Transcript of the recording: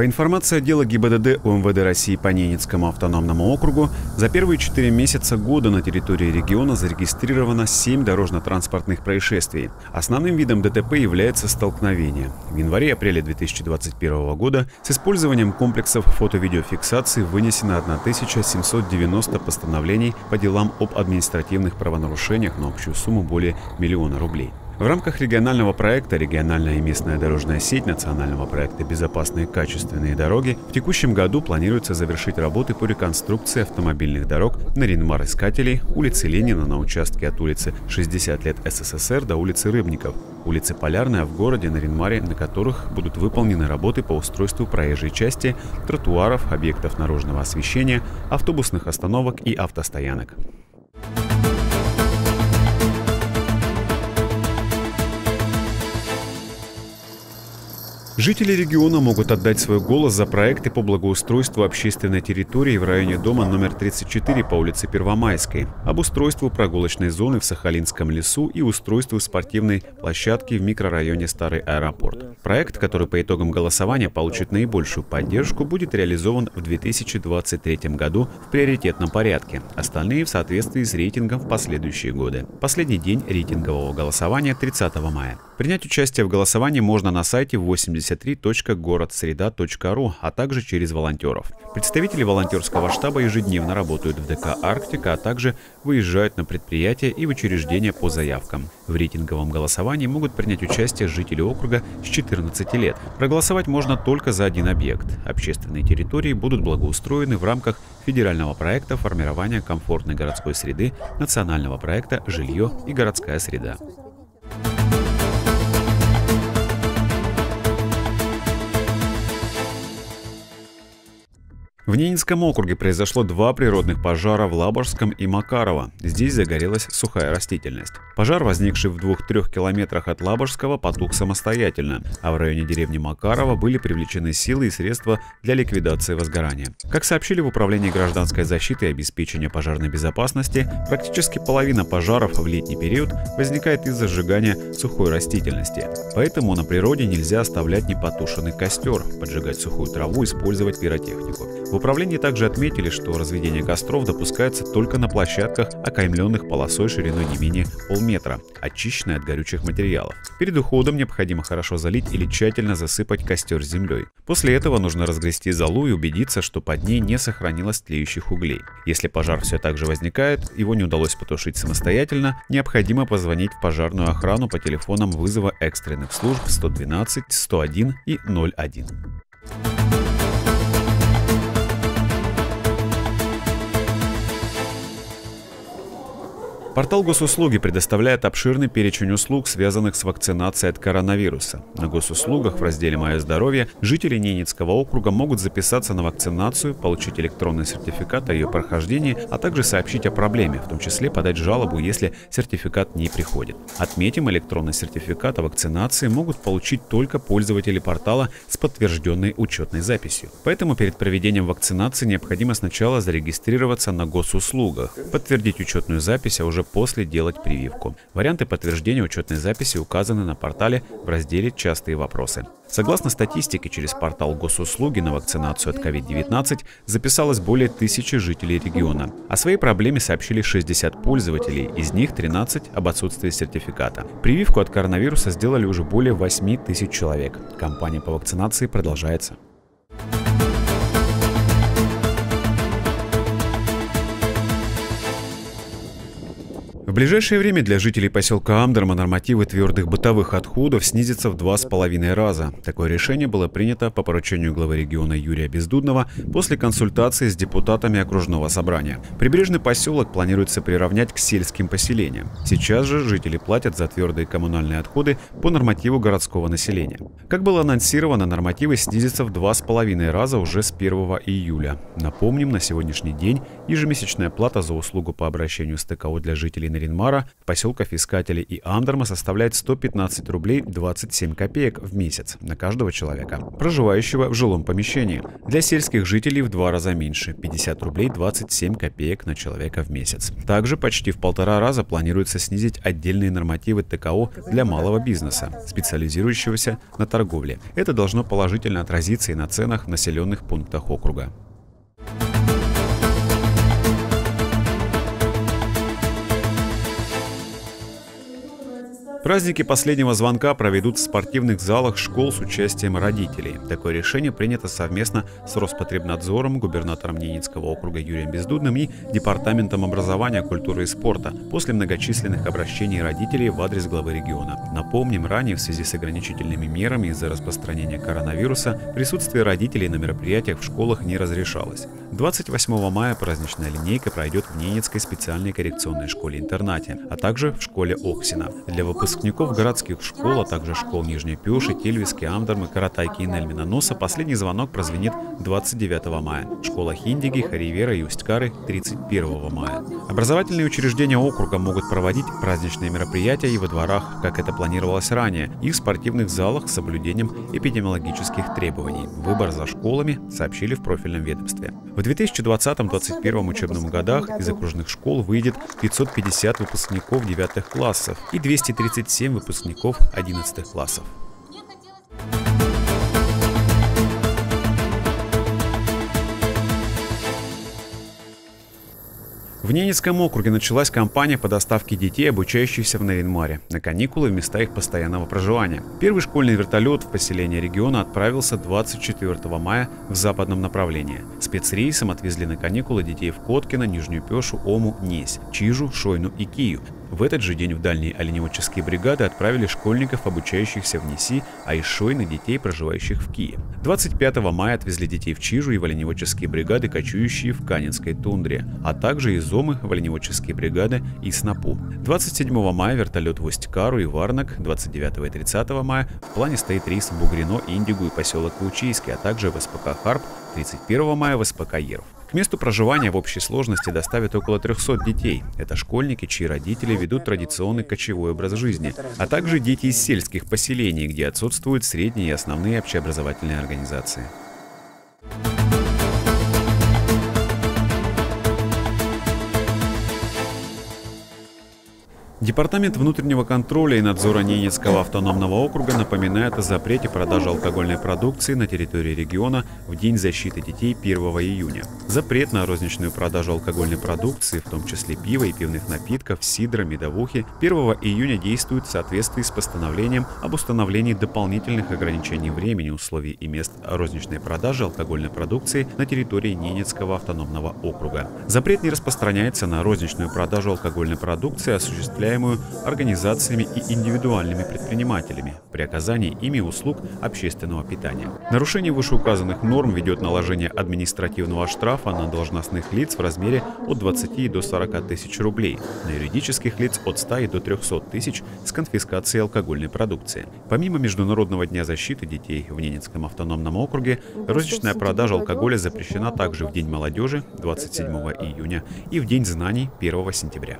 По информации отдела ГИБДД УМВД России по Ненецкому автономному округу, за первые 4 месяца года на территории региона зарегистрировано 7 дорожно-транспортных происшествий. Основным видом ДТП является столкновение. В январе-апреле 2021 года с использованием комплексов фото-видеофиксации вынесено 1790 постановлений по делам об административных правонарушениях на общую сумму более миллиона рублей. В рамках регионального проекта «Региональная и местная дорожная сеть» национального проекта «Безопасные качественные дороги» в текущем году планируется завершить работы по реконструкции автомобильных дорог на Ринмар-Искателей, улице Ленина на участке от улицы 60 лет СССР до улицы Рыбников, улице Полярная в городе на Ринмаре, на которых будут выполнены работы по устройству проезжей части, тротуаров, объектов наружного освещения, автобусных остановок и автостоянок. Жители региона могут отдать свой голос за проекты по благоустройству общественной территории в районе дома номер 34 по улице Первомайской, обустройству прогулочной зоны в Сахалинском лесу и устройству спортивной площадки в микрорайоне Старый аэропорт. Проект, который по итогам голосования получит наибольшую поддержку, будет реализован в 2023 году в приоритетном порядке, остальные в соответствии с рейтингом в последующие годы. Последний день рейтингового голосования 30 мая. Принять участие в голосовании можно на сайте 83.городсреда.ру, а также через волонтеров. Представители волонтерского штаба ежедневно работают в ДК «Арктика», а также выезжают на предприятия и в учреждения по заявкам. В рейтинговом голосовании могут принять участие жители округа с 14 лет. Проголосовать можно только за один объект. Общественные территории будут благоустроены в рамках федерального проекта формирования комфортной городской среды национального проекта «Жилье и городская среда». В Ненецком округе произошло два природных пожара в Лаборском и Макарово. Здесь загорелась сухая растительность. Пожар, возникший в двух-трех километрах от Лаборского, потух самостоятельно, а в районе деревни Макарова были привлечены силы и средства для ликвидации возгорания. Как сообщили в Управлении гражданской защиты и обеспечения пожарной безопасности, практически половина пожаров в летний период возникает из-за сжигания сухой растительности. Поэтому на природе нельзя оставлять непотушенный костер, поджигать сухую траву, использовать пиротехнику. В управлении также отметили, что разведение костров допускается только на площадках, окаймленных полосой шириной не менее полметра, очищенной от горючих материалов. Перед уходом необходимо хорошо залить или тщательно засыпать костер землей. После этого нужно разгрести золу и убедиться, что под ней не сохранилось тлеющих углей. Если пожар все так же возникает, его не удалось потушить самостоятельно, необходимо позвонить в пожарную охрану по телефонам вызова экстренных служб 112, 101 и 01. Портал госуслуги предоставляет обширный перечень услуг, связанных с вакцинацией от коронавируса. На госуслугах в разделе «Мое здоровье» жители Ненецкого округа могут записаться на вакцинацию, получить электронный сертификат о ее прохождении, а также сообщить о проблеме, в том числе подать жалобу, если сертификат не приходит. Отметим, электронный сертификат о вакцинации могут получить только пользователи портала с подтвержденной учетной записью. Поэтому перед проведением вакцинации необходимо сначала зарегистрироваться на госуслугах, подтвердить учетную запись, а уже уже после делать прививку. Варианты подтверждения учетной записи указаны на портале в разделе «Частые вопросы». Согласно статистике, через портал госуслуги на вакцинацию от COVID-19 записалось более тысячи жителей региона. О своей проблеме сообщили 60 пользователей, из них 13 об отсутствии сертификата. Прививку от коронавируса сделали уже более 8 тысяч человек. Кампания по вакцинации продолжается. В ближайшее время для жителей поселка Амдерма нормативы твердых бытовых отходов снизятся в два с половиной раза. Такое решение было принято по поручению главы региона Юрия Бездудного после консультации с депутатами окружного собрания. Прибрежный поселок планируется приравнять к сельским поселениям. Сейчас же жители платят за твердые коммунальные отходы по нормативу городского населения. Как было анонсировано, нормативы снизятся в два с половиной раза уже с 1 июля. Напомним, на сегодняшний день ежемесячная плата за услугу по обращению с ТКО для жителей на Наринмара, поселков Искателей и Андерма составляет 115 рублей 27 копеек в месяц на каждого человека, проживающего в жилом помещении. Для сельских жителей в два раза меньше – 50 рублей 27 копеек на человека в месяц. Также почти в полтора раза планируется снизить отдельные нормативы ТКО для малого бизнеса, специализирующегося на торговле. Это должно положительно отразиться и на ценах в населенных пунктах округа. Праздники последнего звонка проведут в спортивных залах школ с участием родителей. Такое решение принято совместно с Роспотребнадзором, губернатором Ненецкого округа Юрием Бездудным и Департаментом образования, культуры и спорта после многочисленных обращений родителей в адрес главы региона. Напомним, ранее в связи с ограничительными мерами из-за распространения коронавируса присутствие родителей на мероприятиях в школах не разрешалось. 28 мая праздничная линейка пройдет в Ненецкой специальной коррекционной школе-интернате, а также в школе Оксина. Для выпускников выпускников городских школ, а также школ Нижней Пюши, Тельвиски, Амдермы, Каратайки и Нельмина Носа последний звонок прозвенит 29 мая. Школа Хиндиги, Харивера и Устькары 31 мая. Образовательные учреждения округа могут проводить праздничные мероприятия и во дворах, как это планировалось ранее, и в спортивных залах с соблюдением эпидемиологических требований. Выбор за школами сообщили в профильном ведомстве. В 2020-2021 учебном годах из окружных школ выйдет 550 выпускников 9 классов и 230 37 выпускников 11 классов. В Ненецком округе началась кампания по доставке детей, обучающихся в Наринмаре, на каникулы в места их постоянного проживания. Первый школьный вертолет в поселение региона отправился 24 мая в западном направлении. Спецрейсом отвезли на каникулы детей в Коткино, Нижнюю Пешу, Ому, Несь, Чижу, Шойну и Кию. В этот же день в дальние оленеводческие бригады отправили школьников, обучающихся в НИСИ, а из Шойны детей, проживающих в Киеве. 25 мая отвезли детей в Чижу и в оленеводческие бригады, кочующие в Канинской тундре, а также из Омы в оленеводческие бригады и Снапу. 27 мая вертолет в Усть-Кару и Варнак, 29 и 30 мая в плане стоит рейс в Бугрино, Индигу и поселок Каучийский, а также в СПК Харп, 31 мая в СПК Еров. К месту проживания в общей сложности доставят около 300 детей. Это школьники, чьи родители ведут традиционный кочевой образ жизни, а также дети из сельских поселений, где отсутствуют средние и основные общеобразовательные организации. Департамент внутреннего контроля и надзора Ненецкого автономного округа напоминает о запрете продажи алкогольной продукции на территории региона в День защиты детей 1 июня. Запрет на розничную продажу алкогольной продукции, в том числе пива и пивных напитков, сидра, медовухи, 1 июня действует в соответствии с постановлением об установлении дополнительных ограничений времени, условий и мест розничной продажи алкогольной продукции на территории Ненецкого автономного округа. Запрет не распространяется на розничную продажу алкогольной продукции, осуществляя осуществляемую организациями и индивидуальными предпринимателями при оказании ими услуг общественного питания. Нарушение вышеуказанных норм ведет наложение административного штрафа на должностных лиц в размере от 20 до 40 тысяч рублей, на юридических лиц от 100 до 300 тысяч с конфискацией алкогольной продукции. Помимо Международного дня защиты детей в Ненецком автономном округе, розничная продажа алкоголя запрещена также в День молодежи 27 июня и в День знаний 1 сентября.